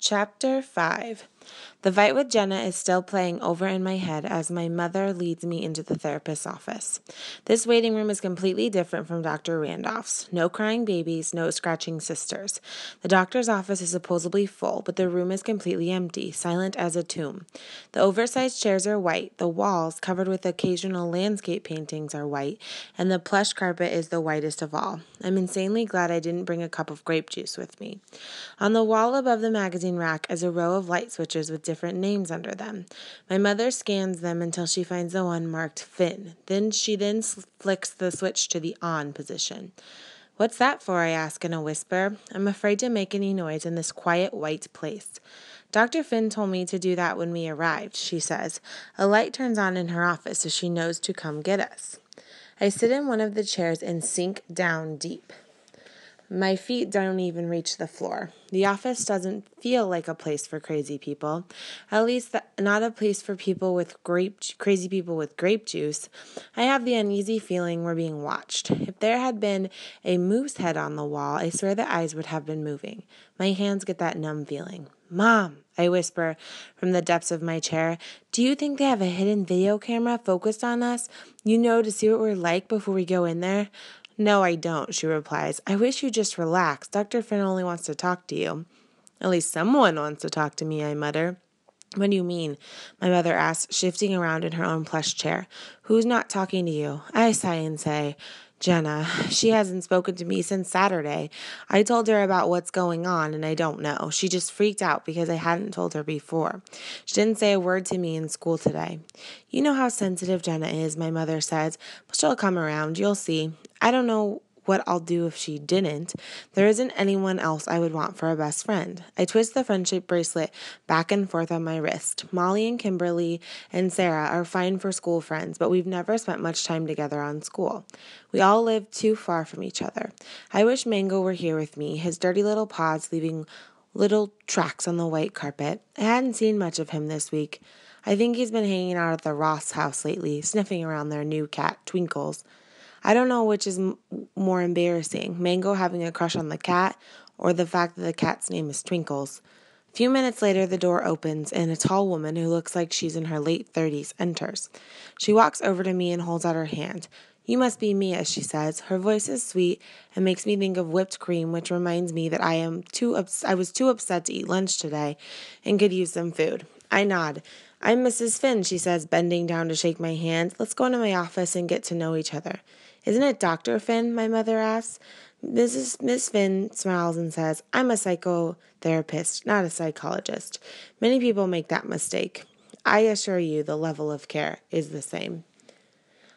Chapter 5 The fight with Jenna is still playing over in my head as my mother leads me into the therapist's office. This waiting room is completely different from Dr. Randolph's. No crying babies, no scratching sisters. The doctor's office is supposedly full, but the room is completely empty, silent as a tomb. The oversized chairs are white, the walls, covered with occasional landscape paintings, are white, and the plush carpet is the whitest of all. I'm insanely glad I didn't bring a cup of grape juice with me. On the wall above the magazine, rack is a row of light switches with different names under them. My mother scans them until she finds the one marked Finn. Then she then flicks the switch to the on position. What's that for? I ask in a whisper. I'm afraid to make any noise in this quiet white place. Dr. Finn told me to do that when we arrived, she says. A light turns on in her office so she knows to come get us. I sit in one of the chairs and sink down deep. My feet don't even reach the floor. The office doesn't feel like a place for crazy people. At least not a place for people with grape crazy people with grape juice. I have the uneasy feeling we're being watched. If there had been a moose head on the wall, I swear the eyes would have been moving. My hands get that numb feeling. Mom, I whisper from the depths of my chair, do you think they have a hidden video camera focused on us? You know, to see what we're like before we go in there? No, I don't, she replies. I wish you'd just relax. Dr. Finn only wants to talk to you. At least someone wants to talk to me, I mutter. What do you mean? My mother asks, shifting around in her own plush chair. Who's not talking to you? I sigh and say, Jenna, she hasn't spoken to me since Saturday. I told her about what's going on and I don't know. She just freaked out because I hadn't told her before. She didn't say a word to me in school today. You know how sensitive Jenna is, my mother says, but she'll come around. You'll see. I don't know what I'll do if she didn't. There isn't anyone else I would want for a best friend. I twist the friendship bracelet back and forth on my wrist. Molly and Kimberly and Sarah are fine for school friends, but we've never spent much time together on school. We all live too far from each other. I wish Mango were here with me, his dirty little paws leaving little tracks on the white carpet. I hadn't seen much of him this week. I think he's been hanging out at the Ross house lately, sniffing around their new cat, Twinkles. I don't know which is m- more embarrassing Mango having a crush on the cat or the fact that the cat's name is Twinkles. A few minutes later, the door opens and a tall woman who looks like she's in her late 30s enters. She walks over to me and holds out her hand. You must be Mia, she says. Her voice is sweet and makes me think of whipped cream, which reminds me that I am too ups- I was too upset to eat lunch today and could use some food. I nod. I'm Mrs. Finn, she says, bending down to shake my hand. Let's go into my office and get to know each other. Isn't it Dr. Finn? My mother asks. Mrs. Miss Finn smiles and says, I'm a psychotherapist, not a psychologist. Many people make that mistake. I assure you the level of care is the same.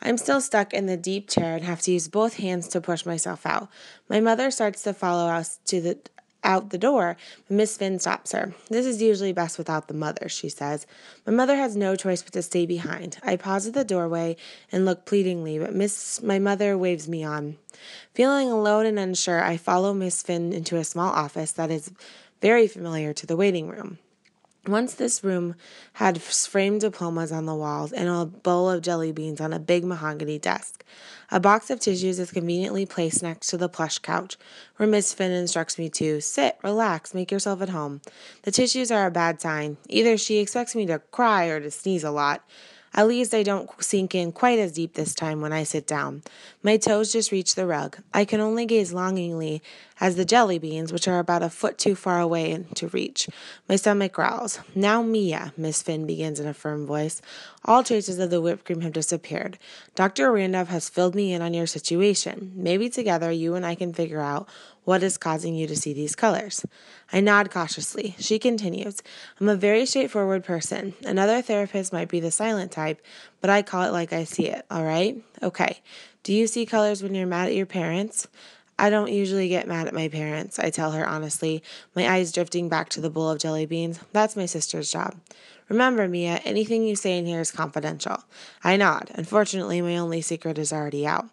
I'm still stuck in the deep chair and have to use both hands to push myself out. My mother starts to follow us to the out the door, but Miss Finn stops her. This is usually best without the mother, she says. My mother has no choice but to stay behind. I pause at the doorway and look pleadingly, but Miss my mother waves me on. Feeling alone and unsure, I follow Miss Finn into a small office that is very familiar to the waiting room. Once this room had framed diplomas on the walls and a bowl of jelly beans on a big mahogany desk. A box of tissues is conveniently placed next to the plush couch, where Miss Finn instructs me to sit, relax, make yourself at home. The tissues are a bad sign. Either she expects me to cry or to sneeze a lot. At least I don't sink in quite as deep this time when I sit down. My toes just reach the rug. I can only gaze longingly as the jelly beans, which are about a foot too far away to reach. My stomach growls. Now, Mia, Miss Finn begins in a firm voice. All traces of the whipped cream have disappeared. Dr. Randolph has filled me in on your situation. Maybe together you and I can figure out what is causing you to see these colors? I nod cautiously. She continues, I'm a very straightforward person. Another therapist might be the silent type, but I call it like I see it, all right? Okay. Do you see colors when you're mad at your parents? I don't usually get mad at my parents, I tell her honestly, my eyes drifting back to the bowl of jelly beans. That's my sister's job. Remember, Mia, anything you say in here is confidential. I nod. Unfortunately, my only secret is already out.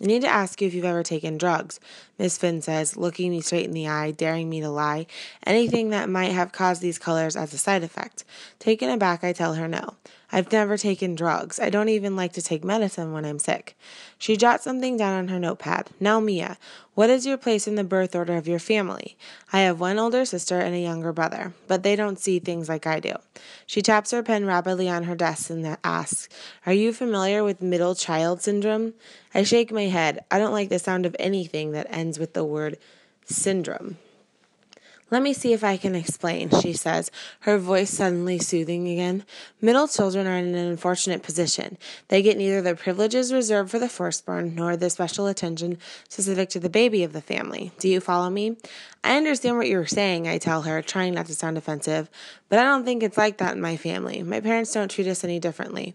I need to ask you if you've ever taken drugs. Miss Finn says, looking me straight in the eye, daring me to lie, anything that might have caused these colors as a side effect. Taken aback, I tell her no. I've never taken drugs. I don't even like to take medicine when I'm sick. She jots something down on her notepad. Now, Mia, what is your place in the birth order of your family? I have one older sister and a younger brother, but they don't see things like I do. She taps her pen rapidly on her desk and asks, Are you familiar with middle child syndrome? I shake my head. I don't like the sound of anything that ends with the word syndrome. Let me see if I can explain, she says, her voice suddenly soothing again. Middle children are in an unfortunate position. They get neither the privileges reserved for the firstborn nor the special attention specific to the baby of the family. Do you follow me? I understand what you're saying, I tell her, trying not to sound offensive, but I don't think it's like that in my family. My parents don't treat us any differently.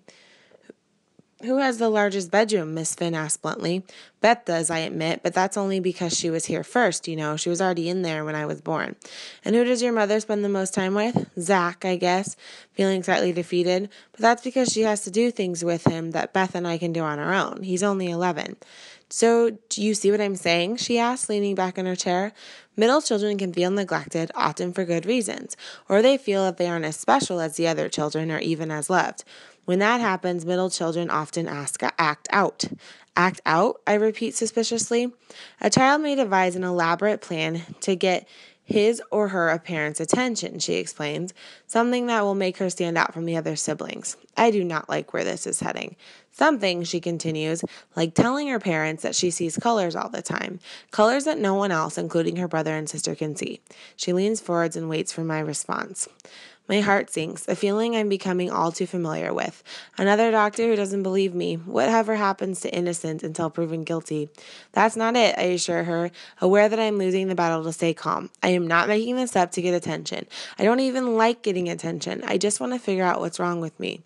Who has the largest bedroom? Miss Finn asked bluntly. Beth does, I admit, but that's only because she was here first, you know. She was already in there when I was born. And who does your mother spend the most time with? Zach, I guess, feeling slightly defeated. But that's because she has to do things with him that Beth and I can do on our own. He's only 11. So, do you see what I'm saying? She asked, leaning back in her chair. Middle children can feel neglected, often for good reasons, or they feel that they aren't as special as the other children or even as loved. When that happens, middle children often ask act out. Act out, I repeat suspiciously. A child may devise an elaborate plan to get his or her parent's attention, she explains, something that will make her stand out from the other siblings. I do not like where this is heading. Something, she continues, like telling her parents that she sees colors all the time, colors that no one else, including her brother and sister, can see. She leans forwards and waits for my response. My heart sinks, a feeling I'm becoming all too familiar with. Another doctor who doesn't believe me. Whatever happens to innocent until proven guilty? That's not it, I assure her, aware that I'm losing the battle to stay calm. I am not making this up to get attention. I don't even like getting attention. I just want to figure out what's wrong with me.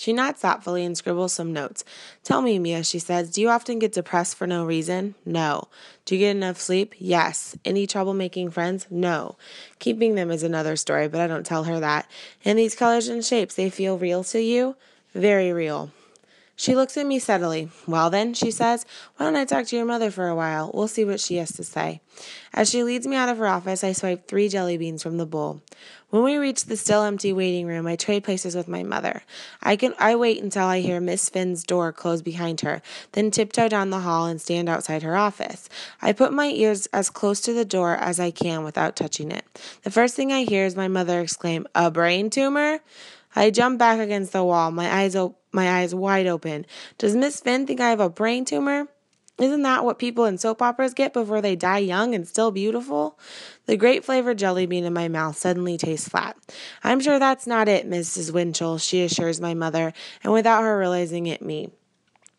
She nods thoughtfully and scribbles some notes. Tell me, Mia, she says, do you often get depressed for no reason? No. Do you get enough sleep? Yes. Any trouble making friends? No. Keeping them is another story, but I don't tell her that. And these colors and shapes, they feel real to you? Very real. She looks at me steadily. Well, then, she says, why don't I talk to your mother for a while? We'll see what she has to say. As she leads me out of her office, I swipe three jelly beans from the bowl. When we reach the still empty waiting room, I trade places with my mother. I can I wait until I hear Miss Finn's door close behind her, then tiptoe down the hall and stand outside her office. I put my ears as close to the door as I can without touching it. The first thing I hear is my mother exclaim, "A brain tumor?" I jump back against the wall, my eyes op- my eyes wide open. Does Miss Finn think I have a brain tumor? Isn't that what people in soap operas get before they die young and still beautiful? The grape flavored jelly bean in my mouth suddenly tastes flat. I'm sure that's not it, Mrs. Winchell, she assures my mother, and without her realizing it, me.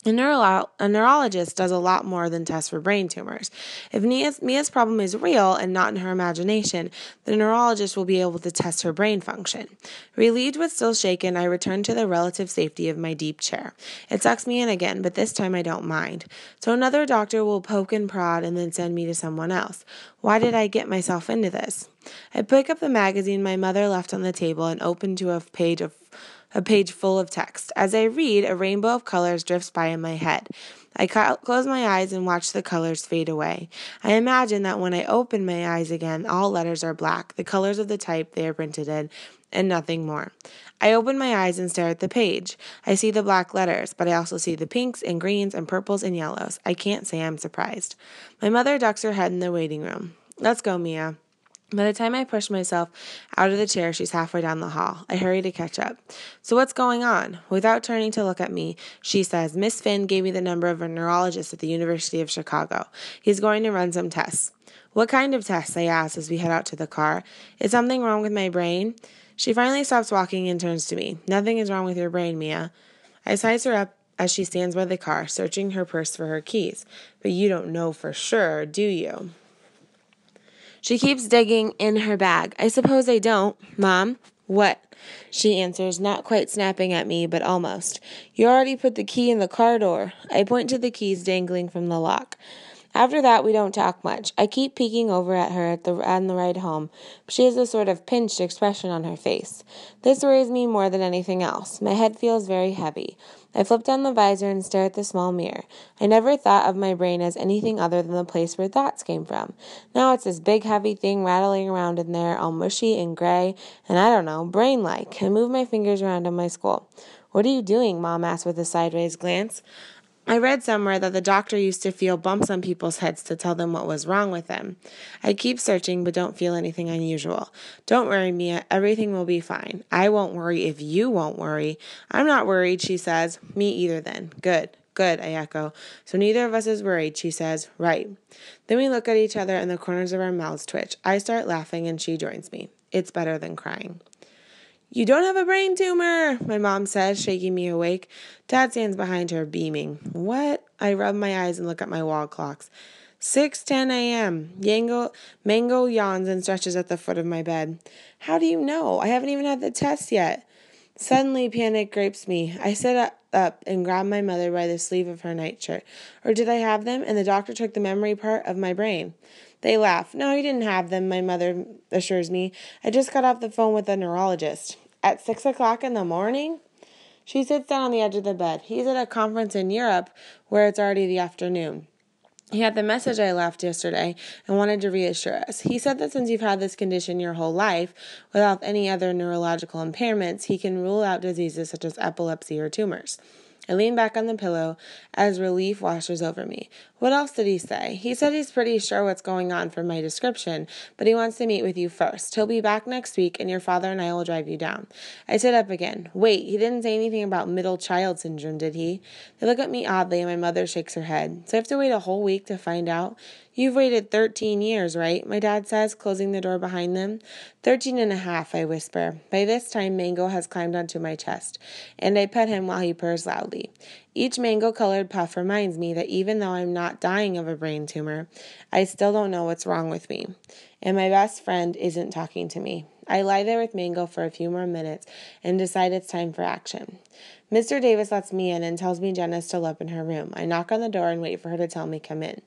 A, neuro- a, neurologist does a lot more than test for brain tumors. If Mia's, Mia's problem is real and not in her imagination, the neurologist will be able to test her brain function. Relieved but still shaken, I return to the relative safety of my deep chair. It sucks me in again, but this time I don't mind. So another doctor will poke and prod and then send me to someone else. Why did I get myself into this? I pick up the magazine my mother left on the table and open to a page of a page full of text. As I read, a rainbow of colors drifts by in my head. I close my eyes and watch the colors fade away. I imagine that when I open my eyes again, all letters are black, the colors of the type they are printed in, and nothing more. I open my eyes and stare at the page. I see the black letters, but I also see the pinks and greens and purples and yellows. I can't say I'm surprised. My mother ducks her head in the waiting room. Let's go, Mia. By the time I push myself out of the chair, she's halfway down the hall. I hurry to catch up. So, what's going on? Without turning to look at me, she says, Miss Finn gave me the number of a neurologist at the University of Chicago. He's going to run some tests. What kind of tests? I ask as we head out to the car. Is something wrong with my brain? She finally stops walking and turns to me. Nothing is wrong with your brain, Mia. I size her up as she stands by the car, searching her purse for her keys. But you don't know for sure, do you? She keeps digging in her bag. I suppose I don't. Mom, what? She answers, not quite snapping at me, but almost. You already put the key in the car door. I point to the keys dangling from the lock. After that, we don't talk much. I keep peeking over at her at the, on the ride home, she has a sort of pinched expression on her face. This worries me more than anything else. My head feels very heavy. I flip down the visor and stare at the small mirror. I never thought of my brain as anything other than the place where thoughts came from. Now it's this big heavy thing rattling around in there, all mushy and gray, and I don't know, brain like. I move my fingers around on my skull. What are you doing? Mom asked with a sideways glance. I read somewhere that the doctor used to feel bumps on people's heads to tell them what was wrong with them. I keep searching but don't feel anything unusual. Don't worry, Mia. Everything will be fine. I won't worry if you won't worry. I'm not worried, she says. Me either, then. Good. Good, I echo. So neither of us is worried, she says. Right. Then we look at each other and the corners of our mouths twitch. I start laughing and she joins me. It's better than crying. You don't have a brain tumor, my mom says, shaking me awake. Dad stands behind her, beaming. What? I rub my eyes and look at my wall clocks. 6:10 a.m. Yango, Mango yawns and stretches at the foot of my bed. How do you know? I haven't even had the test yet. Suddenly, panic grips me. I sit up and grab my mother by the sleeve of her nightshirt. Or did I have them? And the doctor took the memory part of my brain. They laugh. No, you didn't have them, my mother assures me. I just got off the phone with a neurologist. At six o'clock in the morning? She sits down on the edge of the bed. He's at a conference in Europe where it's already the afternoon. He had the message I left yesterday and wanted to reassure us. He said that since you've had this condition your whole life without any other neurological impairments, he can rule out diseases such as epilepsy or tumors. I lean back on the pillow as relief washes over me. What else did he say? He said he's pretty sure what's going on from my description, but he wants to meet with you first. He'll be back next week, and your father and I will drive you down. I sit up again. Wait, he didn't say anything about middle child syndrome, did he? They look at me oddly, and my mother shakes her head. So I have to wait a whole week to find out? You've waited 13 years, right? My dad says, closing the door behind them. Thirteen and a half, I whisper. By this time, Mango has climbed onto my chest, and I pet him while he purrs loudly. Each mango colored puff reminds me that even though I'm not dying of a brain tumor, I still don't know what's wrong with me. And my best friend isn't talking to me. I lie there with Mango for a few more minutes and decide it's time for action. Mr. Davis lets me in and tells me Jenna's still up in her room. I knock on the door and wait for her to tell me come in.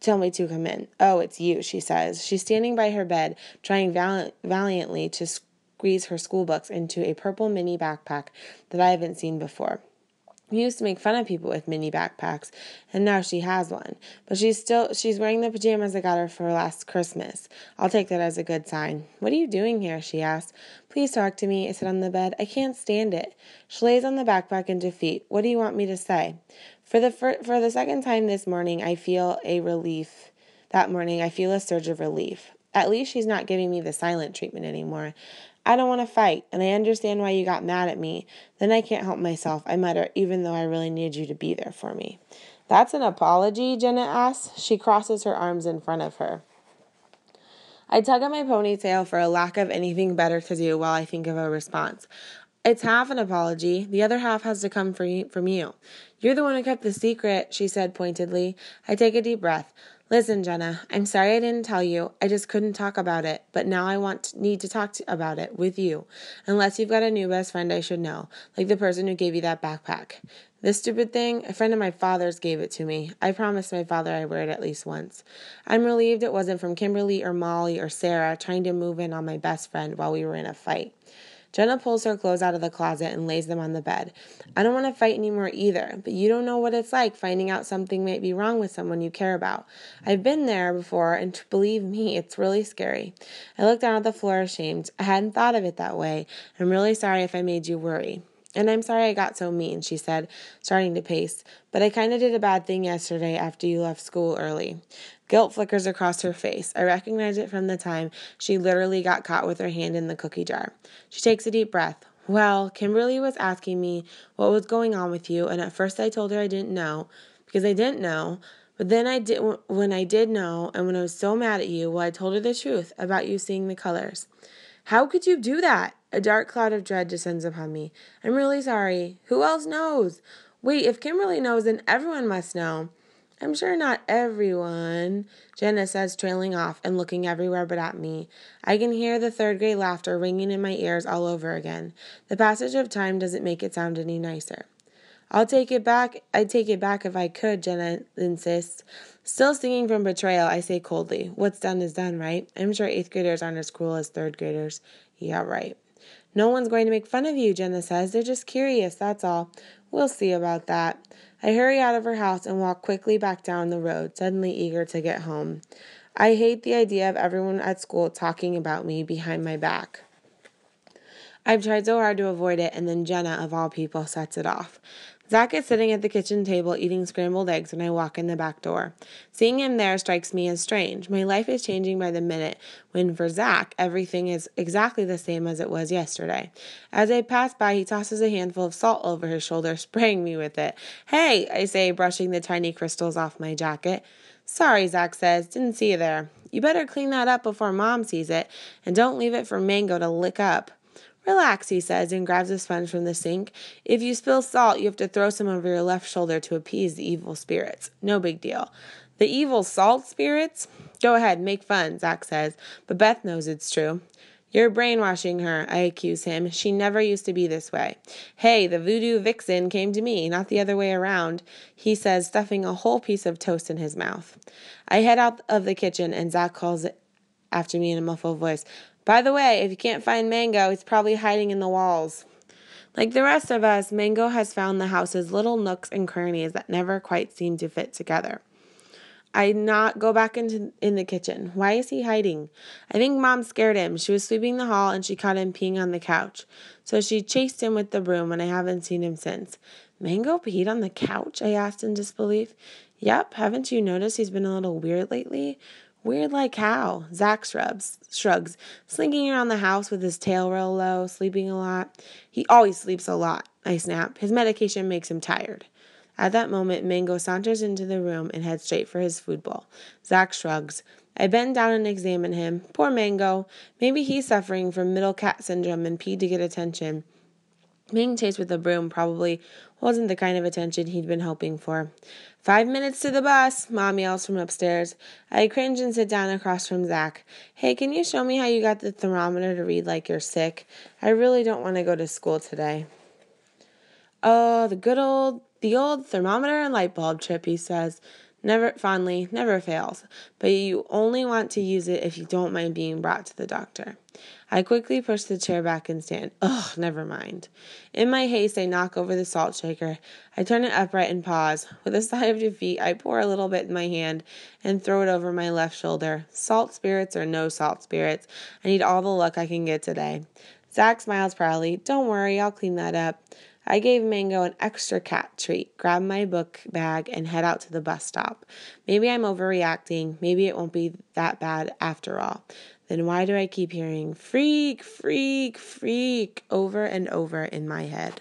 Tell me to come in. Oh, it's you, she says. She's standing by her bed, trying valiantly to squeeze her school books into a purple mini backpack that I haven't seen before. We used to make fun of people with mini backpacks, and now she has one. But she's still she's wearing the pajamas I got her for last Christmas. I'll take that as a good sign. What are you doing here? she asked. Please talk to me. I sit on the bed. I can't stand it. She lays on the backpack in defeat. What do you want me to say? For the fir- for the second time this morning, I feel a relief. That morning, I feel a surge of relief. At least she's not giving me the silent treatment anymore. I don't want to fight, and I understand why you got mad at me. Then I can't help myself. I mutter, even though I really need you to be there for me. That's an apology, Jenna asks. She crosses her arms in front of her. I tug at my ponytail for a lack of anything better to do while I think of a response. It's half an apology. The other half has to come from you. You're the one who kept the secret, she said pointedly. I take a deep breath. Listen, Jenna, I'm sorry I didn't tell you. I just couldn't talk about it, but now I want to, need to talk to, about it with you. Unless you've got a new best friend I should know, like the person who gave you that backpack. This stupid thing, a friend of my father's gave it to me. I promised my father I'd wear it at least once. I'm relieved it wasn't from Kimberly or Molly or Sarah trying to move in on my best friend while we were in a fight. Jenna pulls her clothes out of the closet and lays them on the bed. I don't want to fight anymore either, but you don't know what it's like finding out something might be wrong with someone you care about. I've been there before, and believe me, it's really scary. I looked down at the floor ashamed. I hadn't thought of it that way. I'm really sorry if I made you worry. And I'm sorry I got so mean, she said, starting to pace, but I kind of did a bad thing yesterday after you left school early. Guilt flickers across her face. I recognize it from the time she literally got caught with her hand in the cookie jar. She takes a deep breath. Well, Kimberly was asking me what was going on with you, and at first I told her I didn't know because I didn't know. But then I did when I did know, and when I was so mad at you, well, I told her the truth about you seeing the colors. How could you do that? A dark cloud of dread descends upon me. I'm really sorry. Who else knows? Wait, if Kimberly knows, then everyone must know. I'm sure not everyone, Jenna says, trailing off and looking everywhere but at me. I can hear the third grade laughter ringing in my ears all over again. The passage of time doesn't make it sound any nicer. I'll take it back. I'd take it back if I could, Jenna insists. Still stinging from betrayal, I say coldly, What's done is done, right? I'm sure eighth graders aren't as cruel as third graders. Yeah, right. No one's going to make fun of you, Jenna says. They're just curious, that's all. We'll see about that. I hurry out of her house and walk quickly back down the road, suddenly eager to get home. I hate the idea of everyone at school talking about me behind my back. I've tried so hard to avoid it, and then Jenna, of all people, sets it off. Zach is sitting at the kitchen table eating scrambled eggs when I walk in the back door. Seeing him there strikes me as strange. My life is changing by the minute, when for Zach, everything is exactly the same as it was yesterday. As I pass by, he tosses a handful of salt over his shoulder, spraying me with it. Hey, I say, brushing the tiny crystals off my jacket. Sorry, Zach says. Didn't see you there. You better clean that up before Mom sees it, and don't leave it for Mango to lick up. Relax, he says, and grabs a sponge from the sink. If you spill salt, you have to throw some over your left shoulder to appease the evil spirits. No big deal. The evil salt spirits? Go ahead, make fun, Zach says, but Beth knows it's true. You're brainwashing her, I accuse him. She never used to be this way. Hey, the voodoo vixen came to me, not the other way around, he says, stuffing a whole piece of toast in his mouth. I head out of the kitchen, and Zach calls after me in a muffled voice. By the way, if you can't find Mango, he's probably hiding in the walls. Like the rest of us, Mango has found the house's little nooks and crannies that never quite seem to fit together. I not go back into in the kitchen. Why is he hiding? I think mom scared him. She was sweeping the hall and she caught him peeing on the couch. So she chased him with the broom and I haven't seen him since. Mango peed on the couch? I asked in disbelief. Yep, haven't you noticed he's been a little weird lately? Weird like how? Zach shrugs, shrugs, slinking around the house with his tail real low, sleeping a lot. He always sleeps a lot, I snap. His medication makes him tired. At that moment, Mango saunters into the room and heads straight for his food bowl. Zach shrugs. I bend down and examine him. Poor Mango. Maybe he's suffering from middle cat syndrome and peed to get attention. Being chased with a broom probably wasn't the kind of attention he'd been hoping for. Five minutes to the bus, Mom yells from upstairs. I cringe and sit down across from Zach. Hey, can you show me how you got the thermometer to read like you're sick? I really don't want to go to school today. Oh, the good old, the old thermometer and light bulb trip, he says. Never fondly, never fails, but you only want to use it if you don't mind being brought to the doctor. I quickly push the chair back and stand. Ugh, never mind. In my haste, I knock over the salt shaker. I turn it upright and pause. With a sigh of defeat, I pour a little bit in my hand and throw it over my left shoulder. Salt spirits or no salt spirits, I need all the luck I can get today. Zach smiles proudly. Don't worry, I'll clean that up. I gave Mango an extra cat treat, grab my book bag, and head out to the bus stop. Maybe I'm overreacting. Maybe it won't be that bad after all. Then why do I keep hearing freak, freak, freak over and over in my head?